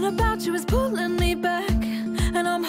Something about you is pulling me back, and I'm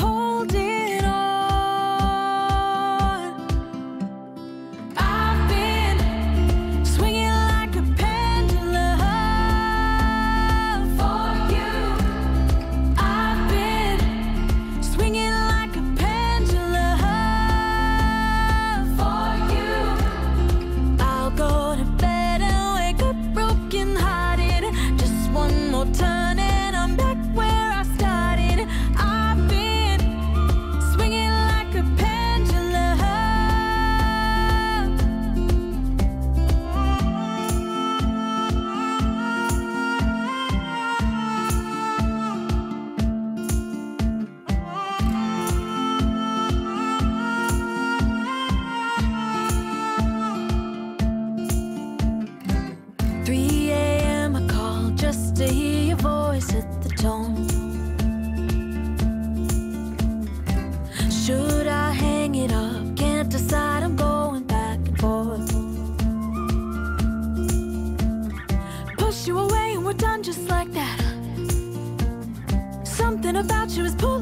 3 a.m. I call just to hear your voice at the tone. Should I hang it up? Can't decide, I'm going back and forth. Push you away and we're done just like that. Something about you is pulling.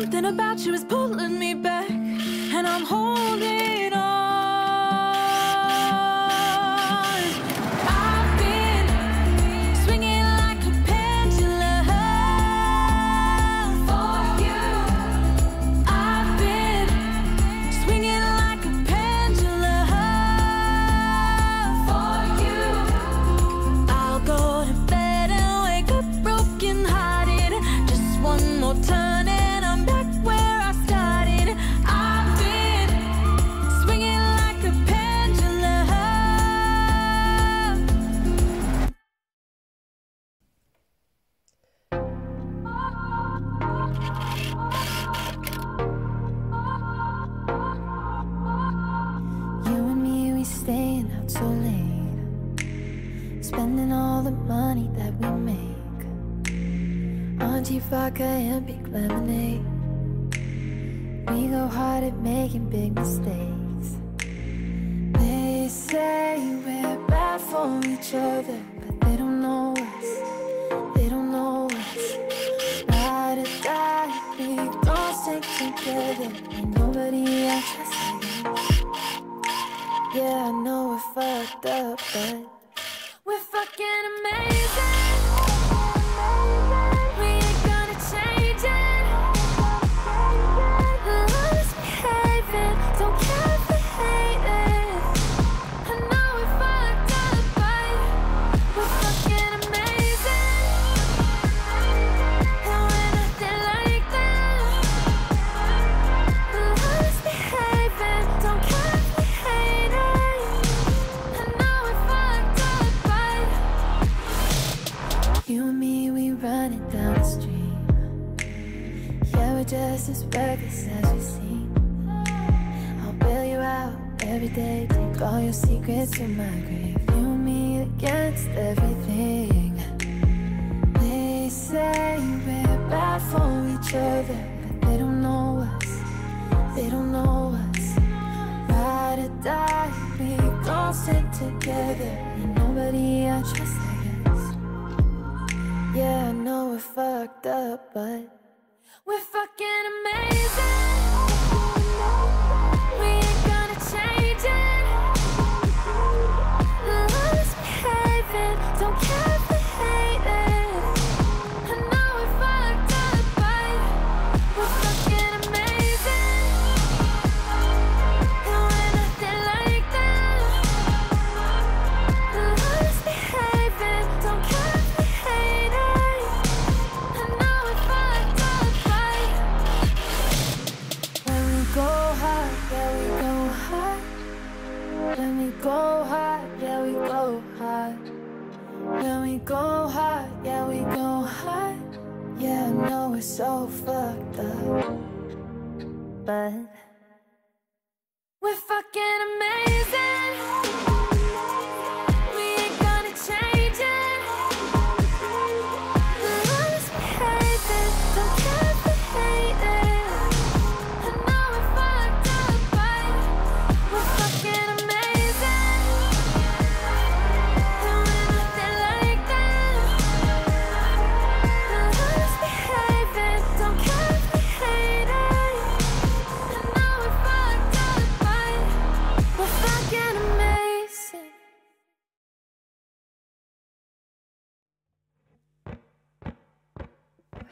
Something about you is pulling me back, and I'm holding on. On vodka and big lemonade. We go hard at making big mistakes. They say we're bad for each other, but they don't know us. They don't know us. Ride or die, we don't stick together. Ain't nobody else like. Yeah, I know we're fucked up, but we're fucking amazing. Running down the street. Yeah, we're just as reckless as we seem. I'll bail you out every day, take all your secrets to my grave. You and me against everything. They say we're bad for each other, but they don't know us. They don't know us. Ride or die, we gon' stick together. Ain't nobody I trust we're fucked up, but we're fucking amazing. But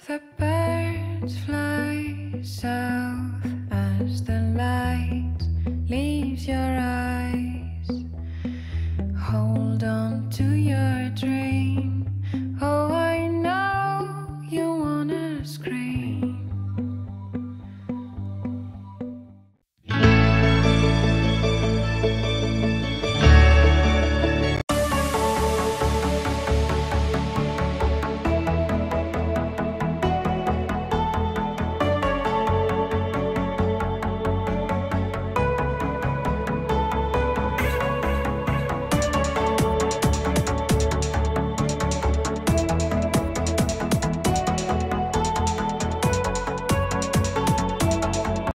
The birds fly south as the light leaves your eyes. Hold on to